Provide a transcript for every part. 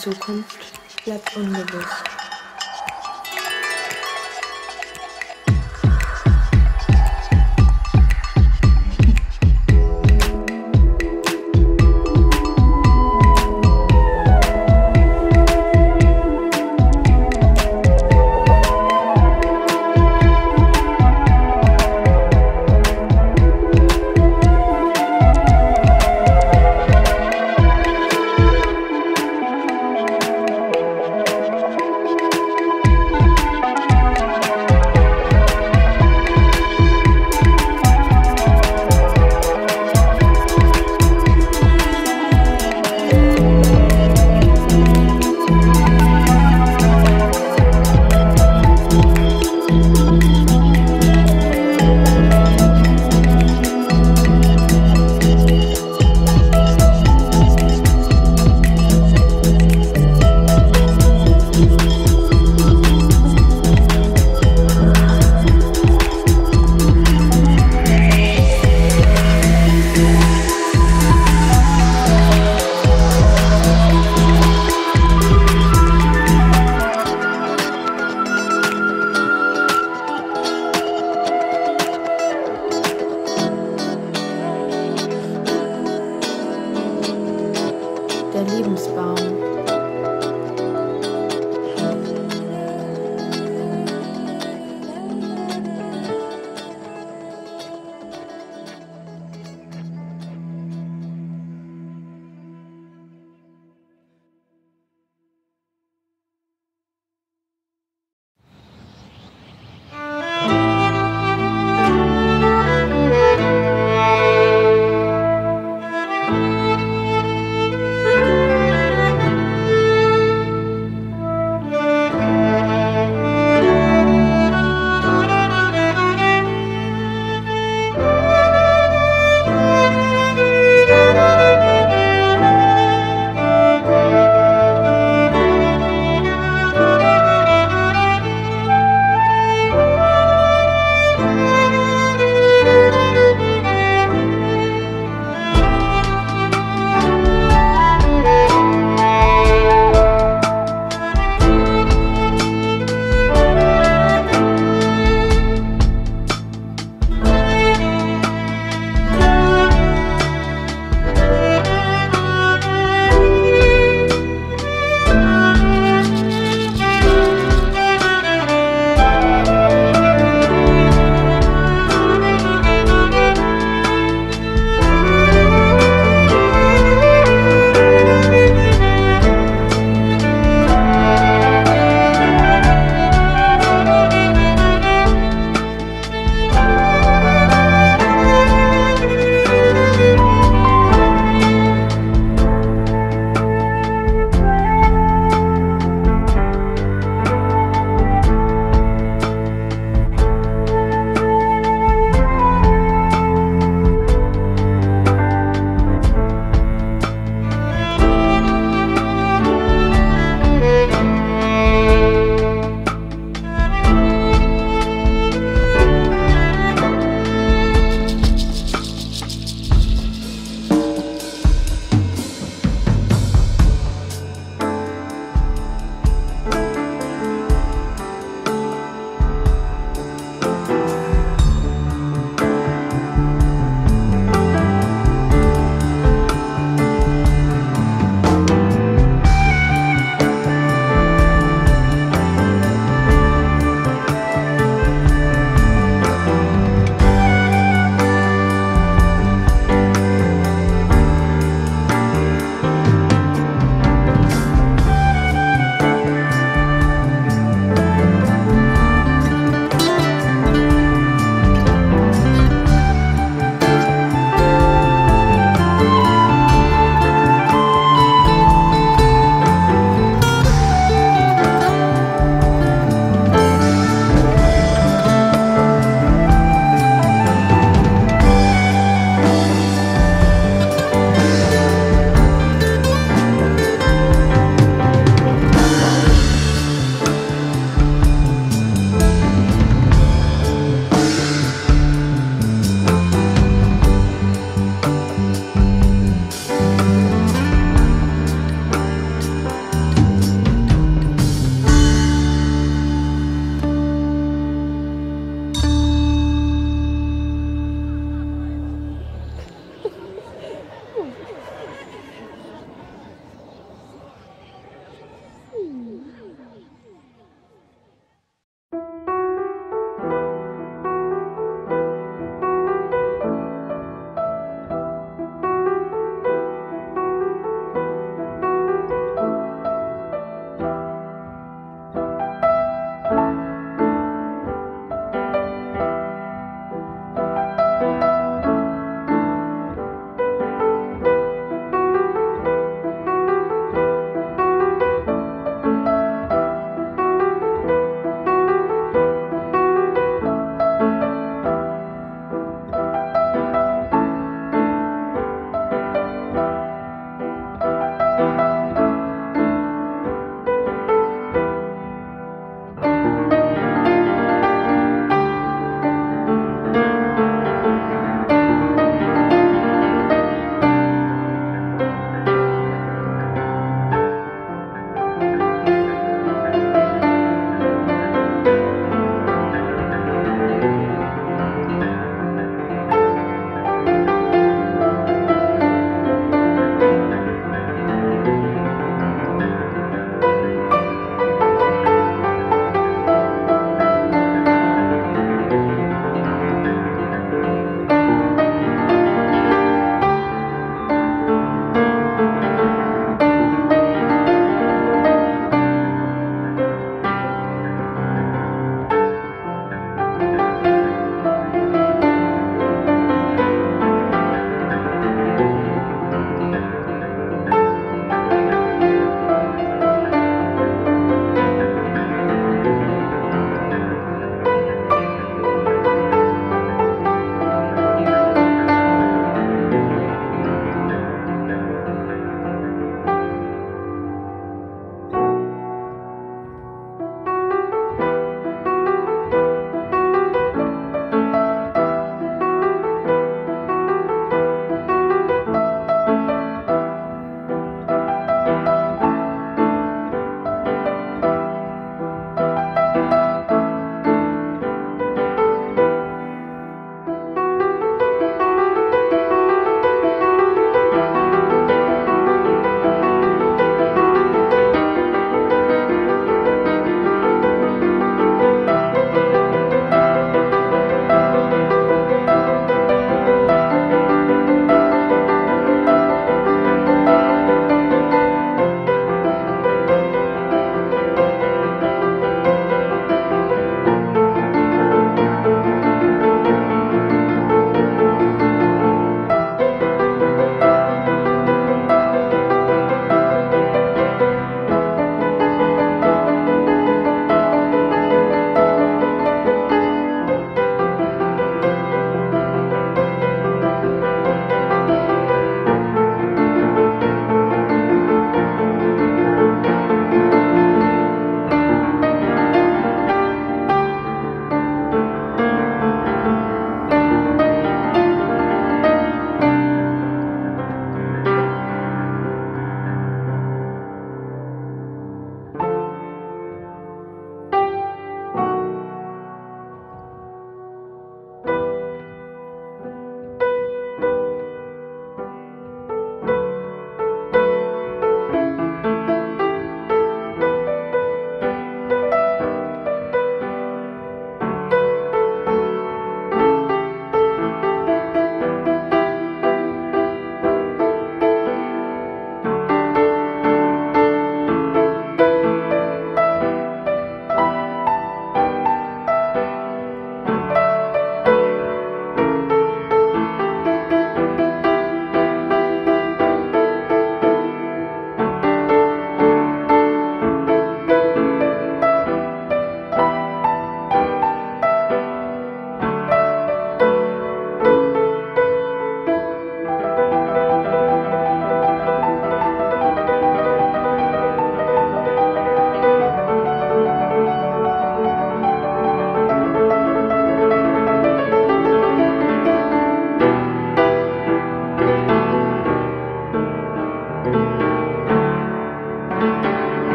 Zukunft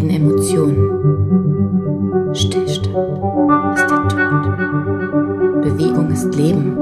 werden Emotionen. Stillstand ist der Tod. Bewegung ist Leben.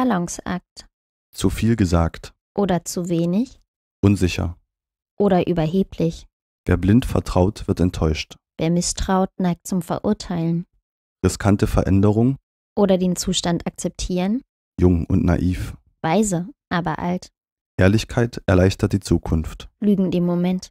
Balanceakt. Zu viel gesagt. Oder zu wenig. Unsicher. Oder überheblich. Wer blind vertraut, wird enttäuscht. Wer misstraut, neigt zum Verurteilen. Riskante Veränderung. Oder den Zustand akzeptieren. Jung und naiv. Weise, aber alt. Ehrlichkeit erleichtert die Zukunft. Lügen im Moment.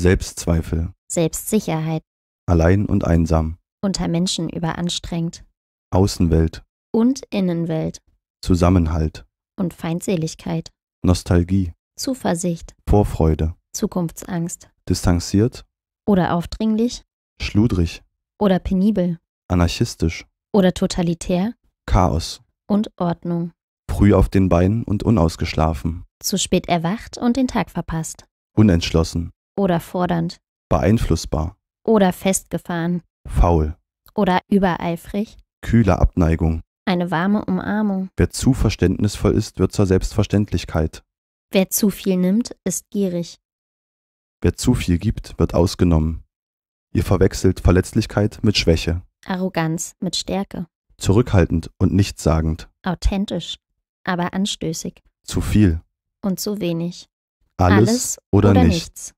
Selbstzweifel. Selbstsicherheit. Allein und einsam. Unter Menschen überanstrengt. Außenwelt. Und Innenwelt. Zusammenhalt. Und Feindseligkeit. Nostalgie. Zuversicht. Vorfreude. Zukunftsangst. Distanziert. Oder aufdringlich. Schludrig. Oder penibel. Anarchistisch. Oder totalitär. Chaos. Und Ordnung. Früh auf den Beinen und unausgeschlafen. Zu spät erwacht und den Tag verpasst. Unentschlossen. Oder fordernd. Beeinflussbar. Oder festgefahren. Faul. Oder übereifrig. Kühle Abneigung. Eine warme Umarmung. Wer zu verständnisvoll ist, wird zur Selbstverständlichkeit. Wer zu viel nimmt, ist gierig. Wer zu viel gibt, wird ausgenommen. Ihr verwechselt Verletzlichkeit mit Schwäche. Arroganz mit Stärke. Zurückhaltend und nichtssagend. Authentisch, aber anstößig. Zu viel. Und zu wenig. Alles, Alles oder, oder nichts. nichts.